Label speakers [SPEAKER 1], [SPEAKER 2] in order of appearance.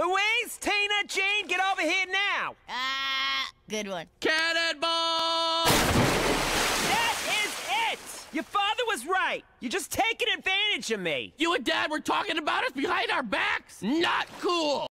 [SPEAKER 1] Louise, Tina, Gene, get over here now!
[SPEAKER 2] Ah, good one.
[SPEAKER 3] Cannonball!
[SPEAKER 1] That is it! Your father was right. You're just taking advantage of me.
[SPEAKER 3] You and Dad were talking about us behind our backs? Not cool!